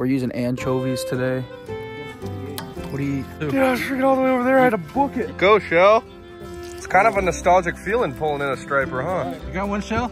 We're using anchovies today. What do you eat? Yeah, I was freaking all the way over there. I had to book it. Go, Shell. It's kind of a nostalgic feeling pulling in a striper, huh? You got one shell?